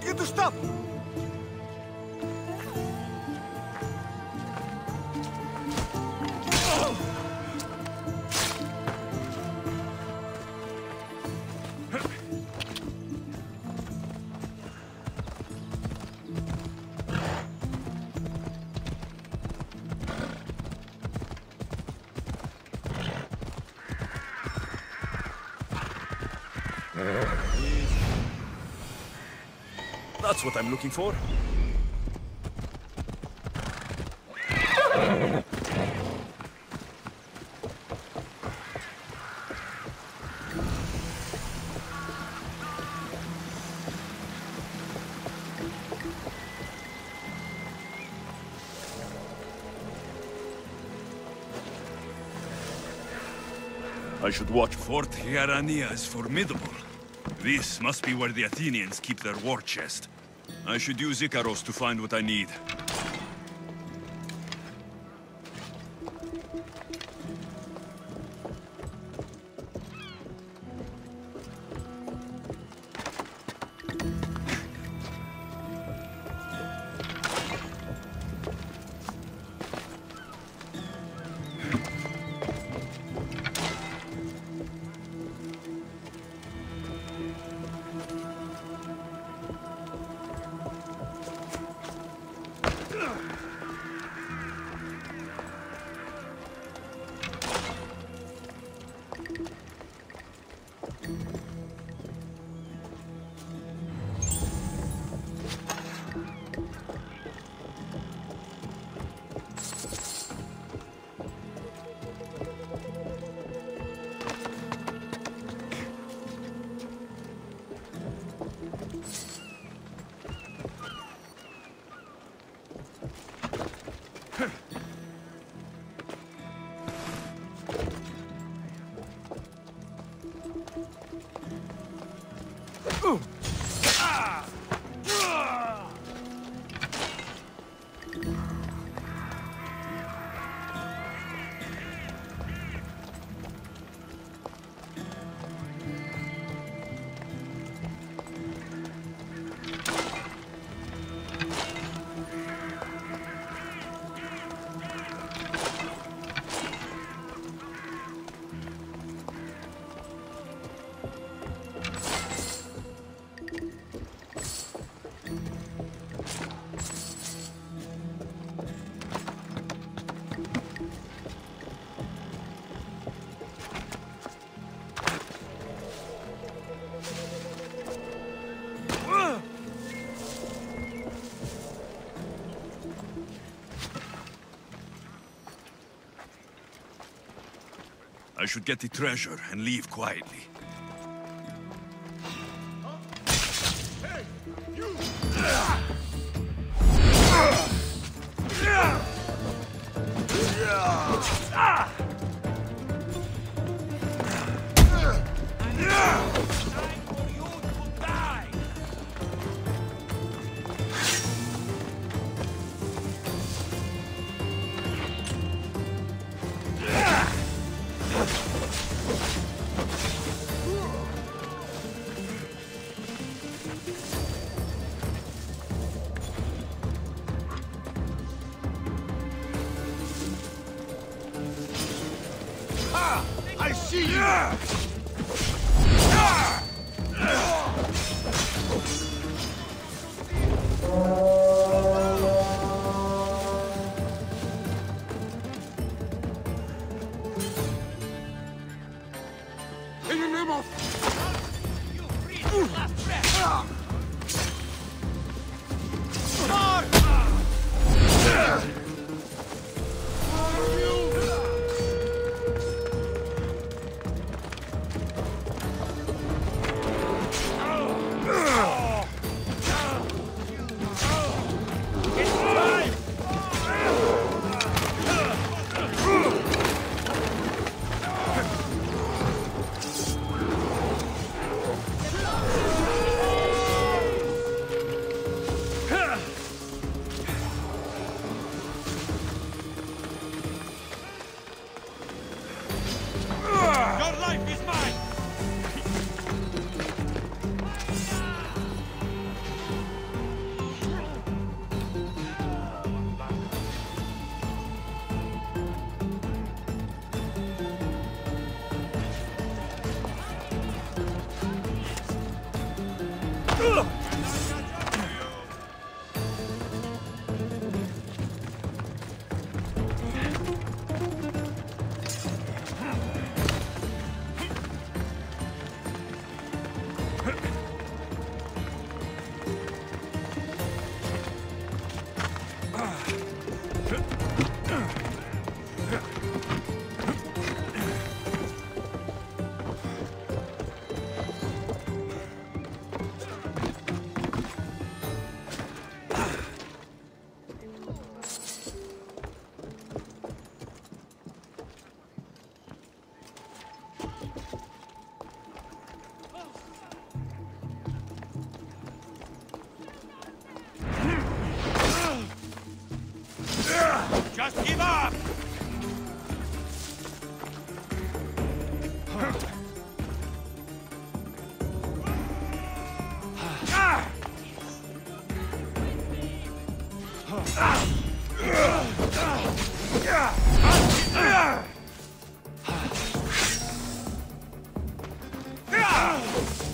I told That's what I'm looking for. I should watch. Fort Hierania is formidable. This must be where the Athenians keep their war chest. I should use Ikaros to find what I need. Should get the treasure and leave quietly. I Huh. Give up! The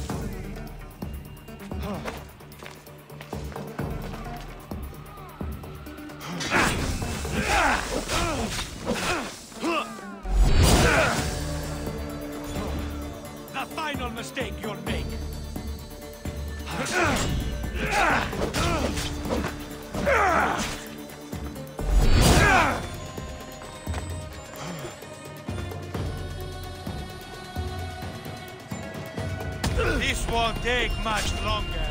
won't take much longer.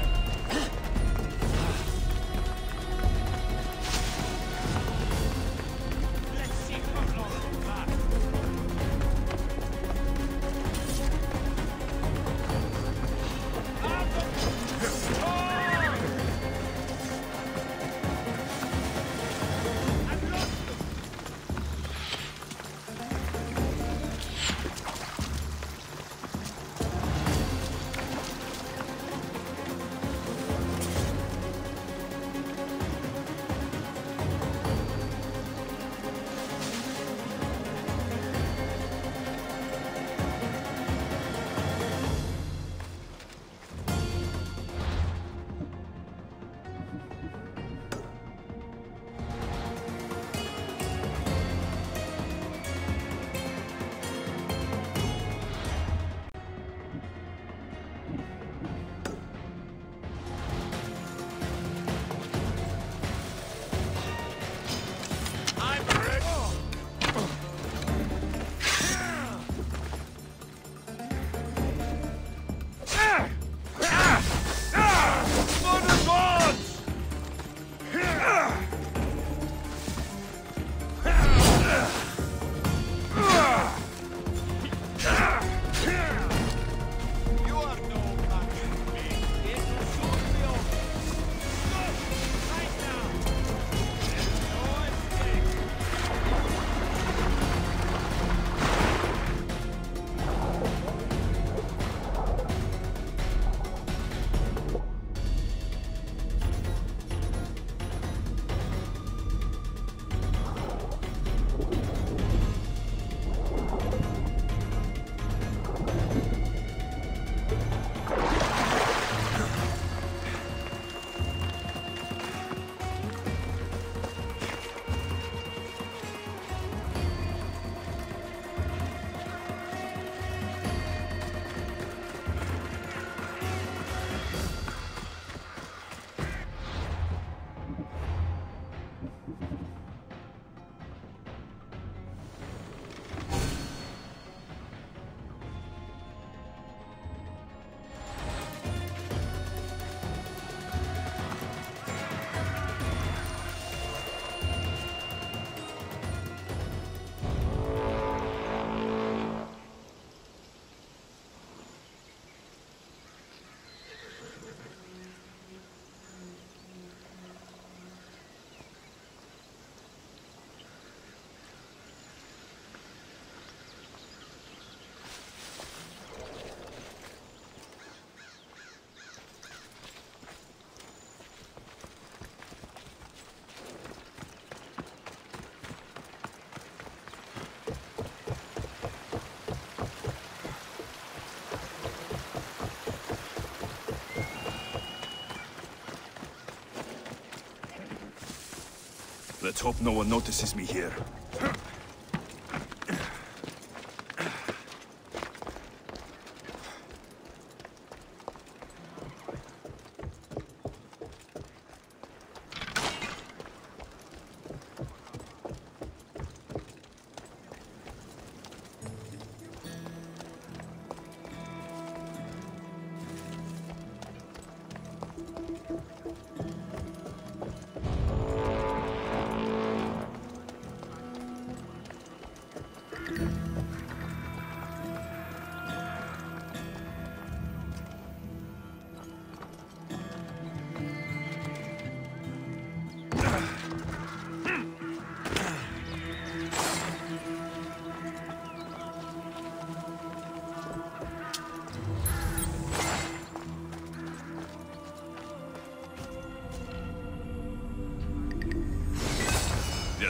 Let's hope no one notices me here.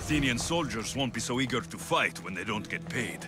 Athenian soldiers won't be so eager to fight when they don't get paid.